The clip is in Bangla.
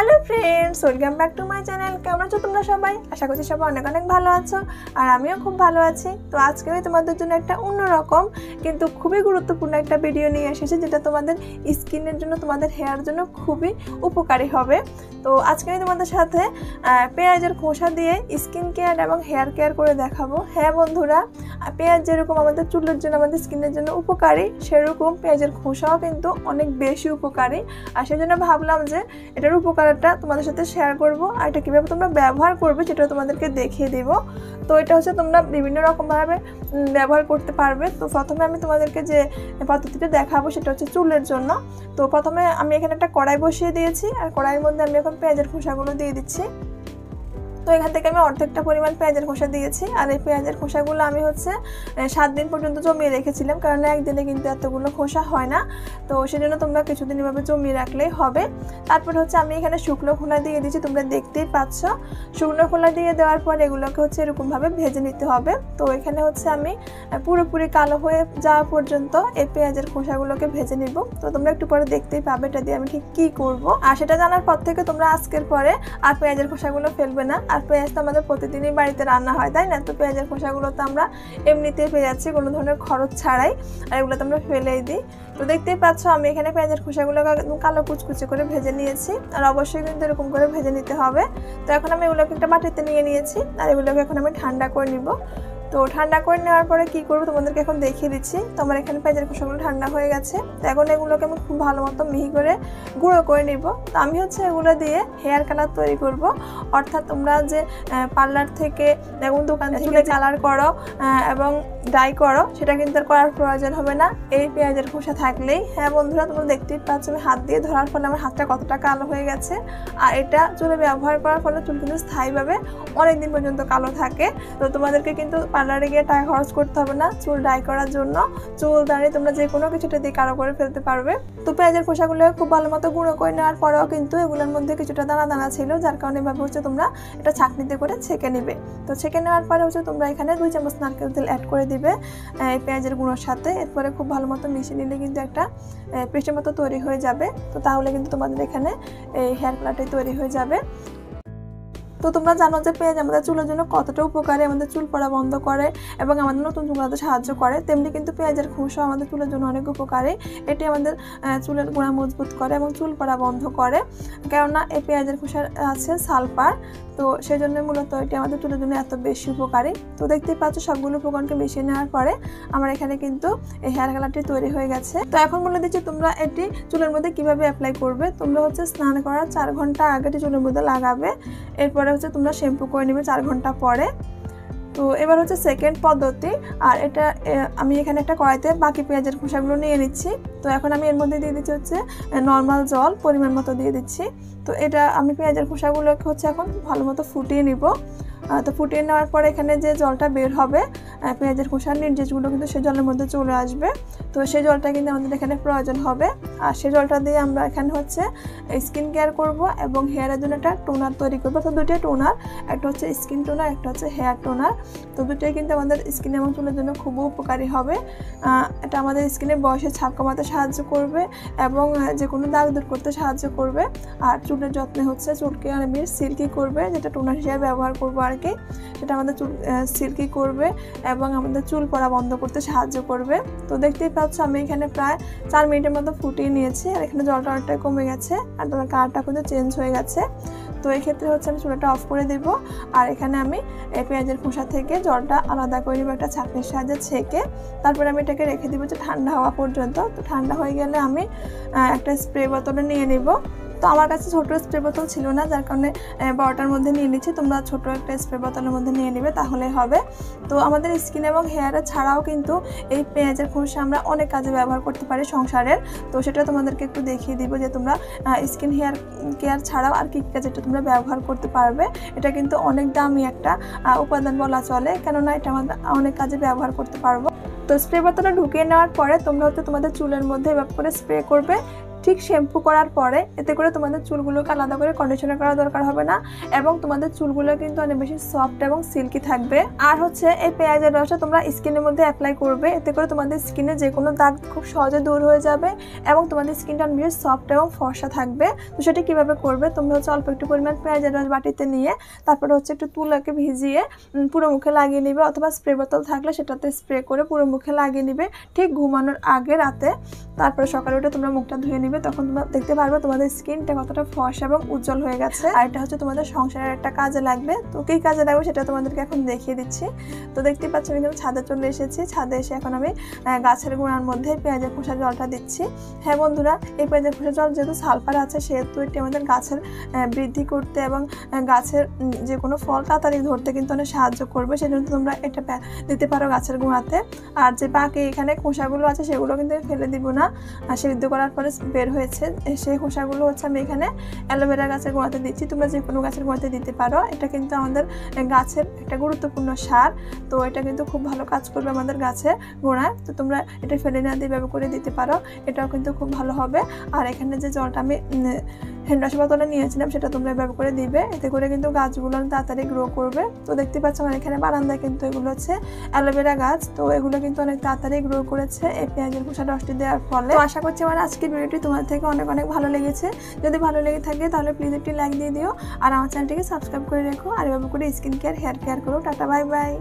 Hello friends welcome back to my channel কেমন আছো তোমরা সবাই? আশা করছি সবাই অনেক অনেক ভালো আছো আর আমিও খুব ভালো আছি। তো আজকে আমি তোমাদের জন্য একটা অন্যরকম কিন্তু খুবই গুরুত্বপূর্ণ একটা ভিডিও নিয়ে এসেছি, যেটা তোমাদের স্কিনের জন্য, তোমাদের হেয়ার জন্য খুবই উপকারী হবে। তো আজকে আমি তোমাদের সাথে পেঁয়াজের খোসা দিয়ে স্কিন কেয়ার এবং হেয়ার কেয়ার করে দেখাবো। হ্যাঁ বন্ধুরা, পেঁয়াজ যেরকম আমাদের চুলের জন্য, আমাদের স্কিনের জন্য উপকারী, সেরকম পেঁয়াজের খোসাও কিন্তু অনেক বেশি উপকারী। আর সেই জন্য ভাবলাম যে, এটার উপকারটা তোমাদের সাথে শেয়ার করব। আর এটা কীভাবে তোমরা ব্যবহার করবে সেটা তোমাদেরকে দেখিয়ে দেবো। তো এটা হচ্ছে তোমরা বিভিন্ন রকমভাবে ব্যবহার করতে পারবে। তো প্রথমে আমি তোমাদেরকে যে পদ্ধতিটা দেখাবো সেটা হচ্ছে চুলের জন্য। তো প্রথমে আমি এখানে একটা কড়াই বসিয়ে দিয়েছি। আর কড়াইয়ের মধ্যে আমি এখন পেঁয়াজের খোসাগুলো দিয়ে দিচ্ছি। তো এখান থেকে আমি অর্ধেকটা পরিমাণ পেঁয়াজের খোসা দিয়েছি। আর এই পেঁয়াজের খোসাগুলো আমি হচ্ছে সাত দিন পর্যন্ত জমিয়ে রেখেছিলাম, কারণ একদিনে কিন্তু এতগুলো খোসা হয় না। তো সেজন্য তোমরা কিছুদিন এভাবে জমিয়ে রাখলেই হবে। তারপর হচ্ছে আমি এখানে শুকনো খোলা দিয়ে দিয়েছি, তোমরা দেখতেই পাচ্ছ। শুকনো খোলা দিয়ে দেওয়ার পর এগুলোকে হচ্ছে এরকমভাবে ভেজে নিতে হবে। তো এখানে হচ্ছে আমি পুরোপুরি কালো হয়ে যাওয়া পর্যন্ত এই পেঁয়াজের খোসাগুলোকে ভেজে নিব। তো তোমরা একটু পরে দেখতেই পাবে এটা দিয়ে আমি ঠিক কী করব। আর সেটা জানার পর থেকে তোমরা আজকের পরে আর পেঁয়াজের খোসাগুলো ফেলবে না। পেঁয়াজ তো আমাদের প্রতিদিনই বাড়িতে রান্না হয়, তাই না? তো পেঁয়াজের খোসাগুলো তো আমরা এমনিতেই পেয়ে যাচ্ছি, কোনো ধরনের খরচ ছাড়াই। আর এগুলো তো আমরা ফেলেই দিই। তো দেখতেই পাচ্ছ, আমি এখানে পেঁয়াজের খোসাগুলো কালো কুচকুচি করে ভেজে নিয়েছি। আর অবশ্যই কিন্তু এরকম করে ভেজে নিতে হবে। তো এখন আমি এগুলোকে একটা বাটিতে নিয়ে নিয়েছি, আর এগুলোকে এখন আমি ঠান্ডা করে নিব। তো ঠান্ডা করে নেওয়ার পরে কি করব তোমাদেরকে এখন দেখিয়ে দিচ্ছি। তো আমার এখানে পেঁয়াজের খোসাগুলো ঠান্ডা হয়ে গেছে তো এখন এগুলোকে আমি খুব ভালো মতো মিহি করে গুঁড়ো করে নিব। তো আমি হচ্ছে এগুলো দিয়ে হেয়ার কালার তৈরি করব। অর্থাৎ তোমরা যে পার্লার থেকে এবং দোকান থেকে কালার করো এবং ডাই করো সেটা কিন্তু আর করার প্রয়োজন হবে না। এই পেঁয়াজের খোসা থাকলেই। হ্যাঁ বন্ধুরা তোমরা দেখতেই পাচ্ছ আমি হাত দিয়ে ধরার ফলে আমার হাতটা কতটা কালো হয়ে গেছে। আর এটা চুলে ব্যবহার করার ফলে চুল কিন্তু স্থায়ীভাবে অনেকদিন পর্যন্ত কালো থাকে। তো তোমাদেরকে কিন্তু পার্লারে গিয়ে টাকা খরচ করতে হবে না, চুল ডাই করার জন্য। চুল দাঁড়িয়ে তোমরা যে কোনো কিছুটা দিয়ে কারও করে ফেলতে পারবে। তো পেঁয়াজের খোসাগুলো খুব ভালো মতো গুঁড়ো করে নেওয়ার পরেও কিন্তু এগুলোর মধ্যে কিছুটা দানা দানা ছিল, যার কারণে এভাবে হচ্ছে তোমরা এটা ছাঁকনিতে করে ছেঁকে নেবে। তো ছেঁকে নেওয়ার পরে হচ্ছে তোমরা এখানে দুই চামচ নারকেল তেল অ্যাড করে দিবে এই পেঁয়াজের গুঁড়োর সাথে। এরপরে খুব ভালো মতো মিশিয়ে নিলে কিন্তু একটা পেস্টের মতো তৈরি হয়ে যাবে। তো তাহলে কিন্তু তোমাদের এখানে এই হেয়ার কালারটাই তৈরি হয়ে যাবে। তো তোমরা জানো যে পেঁয়াজ আমাদের চুলের জন্য কতটা উপকারে, আমাদের চুল পড়া বন্ধ করে এবং আমাদের নতুন চুল আনতে সাহায্য করে। তেমনি কিন্তু পেঁয়াজের খোসা আমাদের চুলের জন্য অনেক উপকারী। এটি আমাদের চুলের গোড়া মজবুত করে এবং চুল পড়া বন্ধ করে। কেননা এই পেঁয়াজের খোসার আছে সালফার। তো সেই জন্য মূলত এটি আমাদের চুলের জন্য এত বেশি উপকারী। তো দেখতেই পাচ্ছ, সবগুলো উপকরণকে মিশিয়ে নেওয়ার পরে আমার এখানে কিন্তু এই হেয়ার কালারটি তৈরি হয়ে গেছে। তো এখন বলে দিচ্ছি, তোমরা এটি চুলের মধ্যে কীভাবে অ্যাপ্লাই করবে? তোমরা হচ্ছে স্নান করার চার ঘণ্টা আগে চুলের মধ্যে লাগাবে। এরপরে হচ্ছে তোমরা শ্যাম্পু করে নেবে চার ঘণ্টা পরে। তো এবার হচ্ছে সেকেন্ড পদ্ধতি, আর এটা আমি এখানে একটা কড়াইতে বাকি পেঁয়াজের খোসাগুলো নিয়ে নিচ্ছি। তো এখন আমি এর মধ্যে দিয়ে দিচ্ছি হচ্ছে নর্মাল জল, পরিমাণ মতো দিয়ে দিচ্ছি। তো এটা, আমি পেঁয়াজের খোসাগুলোকে হচ্ছে এখন ভালো মতো ফুটিয়ে নিব। তো ফুটিয়ে নেওয়ার পর এখানে যে জলটা বের হবে পেঁয়াজের খোসার নির্দেশগুলো কিন্তু সেই জলের মধ্যে চলে আসবে। তো সেই জলটা কিন্তু আমাদের এখানে প্রয়োজন হবে। আর সেই জলটা দিয়ে আমরা এখানে হচ্ছে স্কিন কেয়ার করব এবং হেয়ারের জন্য একটা টোনার তৈরি করব। তো দুটোই টোনার একটা হচ্ছে স্কিন টোনার একটা হচ্ছে হেয়ার টোনার তো দুটোই কিন্তু আমাদের স্কিন এবং চুলের জন্য খুব উপকারী হবে। এটা আমাদের স্কিনের বয়সের ছাপ কমাতে সাহায্য করবে এবং যে কোনো দাগ দূর করতে সাহায্য করবে। আর চুলের যত্নে হচ্ছে চুলকে অনেক সিল্কি করবে, যেটা টোনার হিসেবে ব্যবহার করব আর কি সেটা আমাদের চুল সিল্কি করবে এবং আমাদের চুল পড়া বন্ধ করতে সাহায্য করবে। তো দেখতেই পাচ্ছ আমি এখানে প্রায় চার মিনিটের মতো ফুটিয়ে নিয়েছি, আর এখানে জলটা অনেকটাই কমে গেছে, আর তোমার কালারটা কিন্তু চেঞ্জ হয়ে গেছে। তো এই ক্ষেত্রে হচ্ছে আমি চুলাটা অফ করে দেব, আর এখানে আমি পেঁয়াজের খোসা থেকে জলটা আলাদা করে নেব একটা ছাঁকনির সাহায্যে ছেঁকে। তারপরে আমি এটাকে রেখে দিব যে ঠান্ডা হওয়া পর্যন্ত। তো ঠান্ডা হয়ে গেলে আমি একটা স্প্রে বোতলে নিয়ে নেব। তো আমার কাছে ছোটো স্প্রে বোতল ছিল না, যার কারণে বড়টার মধ্যে নিয়ে নিচ্ছি। তোমরা ছোটো একটা স্প্রে বোতলের মধ্যে নিয়ে নেবে, তাহলে হবে। তো আমাদের স্কিন এবং হেয়ারে ছাড়াও কিন্তু এই পেঁয়াজের খোসা আমরা অনেক কাজে ব্যবহার করতে পারি সংসারের। তো সেটা তোমাদেরকে একটু দেখিয়ে দিব যে তোমরা স্কিন হেয়ার কেয়ার ছাড়াও আর কী কাজ এটা তোমরা ব্যবহার করতে পারবে। এটা কিন্তু অনেক দামি একটা উপাদান বলা চলে, কেননা এটা আমাদের অনেক কাজে ব্যবহার করতে পারব। তো স্প্রে বোতলে ঢুকিয়ে নেওয়ার পরে তোমরা হচ্ছে তোমাদের চুলের মধ্যে এভাবে করে স্প্রে করবে। ঠিক শ্যাম্পু করার পরে এতে করে তোমাদের চুলগুলোকে আলাদা করে কন্ডিশনার করার দরকার হবে না এবং তোমাদের চুলগুলো কিন্তু অনেক বেশি সফট এবং সিল্কি থাকবে। আর হচ্ছে এই পেঁয়াজের রসটা তোমরা স্কিনের মধ্যে অ্যাপ্লাই করবে, এতে করে তোমাদের স্কিনে যে কোনো দাগ খুব সহজে দূর হয়ে যাবে এবং তোমাদের স্কিনটা অনেক বেশি সফট এবং ফর্সা থাকবে। তো সেটা কীভাবে করবে? তোমরা হচ্ছে অল্প একটু পরিমাণ পেঁয়াজের রস বাটিতে নিয়ে তারপরে হচ্ছে একটু তুলাকে ভিজিয়ে পুরো মুখে লাগিয়ে নিবে অথবা স্প্রে বোতল থাকলে সেটাতে স্প্রে করে পুরো মুখে লাগিয়ে নিবে। ঠিক ঘুমানোর আগে রাতে। তারপরে সকালে উঠে তোমরা মুখটা ধুয়ে নিবে, তখন তোমরা দেখতে পারবে তোমাদের স্কিনটা কতটা ফর্সা এবং উজ্জ্বল হয়ে গেছে। আর এটা হচ্ছে তোমাদের সংসারের একটা কাজে লাগবে। তো কী কাজে লাগবে সেটা তোমাদেরকে এখন দেখিয়ে দিচ্ছি। তো দেখতে পাচ্ছ আমি ছাদে চলে এসেছি। ছাদে এসে এখন আমি গাছের গোড়ার মধ্যে পেঁয়াজের খোসা জলটা দিচ্ছি। হ্যাঁ বন্ধুরা, এই পেঁয়াজের খোসা জল যেহেতু সালফার আছে, সেহেতু এটি আমাদের গাছের বৃদ্ধি করতে এবং গাছের যে কোনো ফল তাড়াতাড়ি ধরতে কিন্তু অনেক সাহায্য করবে। সেজন্য তোমরা এটা দিতে পারো গাছের গোড়াতে। আর যে বাকি এখানে খোসাগুলো আছে, সেগুলো কিন্তু ফেলে দিব না। আর সিদ্ধ করার পরে বের হয়েছে। সেই খোসাগুলো হচ্ছে আমি এখানে অ্যালোভেরা গাছের গোড়াতে দিচ্ছি। তোমরা যে কোনো গাছের গোড়াতে দিতে পারো। এটা কিন্তু আমাদের গাছের একটা গুরুত্বপূর্ণ সার। তো এটা কিন্তু খুব ভালো কাজ করবে আমাদের গাছে গোড়ায়। তো তোমরা এটা ফেলে না দিয়ে ব্যবহার করে দিতে পারো। এটাও কিন্তু খুব ভালো হবে। আর এখানে যে জলটা আমি হ্যান্ডওয়াশ বোতলে নিয়েছিলাম, সেটা তোমরা ব্যবহার করে দিবে। এতে করে কিন্তু গাছগুলো তাড়াতাড়ি গ্রো করবে। তো দেখতে পাচ্ছ আমার এখানে বারান্দায় কিন্তু এগুলো হচ্ছে অ্যালোভেরা গাছ। তো এগুলো কিন্তু অনেক তাড়াতাড়ি গ্রো করেছে। এই পেঁয়াজের খোসা রসটি দেওয়ার ফলে। আশা করছি আমার আজকের ভিডিওটি তোমার থেকে অনেক অনেক ভালো লেগেছে। যদি ভালো লেগে থাকে তাহলে প্লিজ একটি লাইক দিয়ে দিও। আর আমার চ্যানেলটিকে সাবস্ক্রাইব করে রেখো। আর এভাবে করে স্কিন কেয়ার হেয়ার কেয়ার করো। Tata bye bye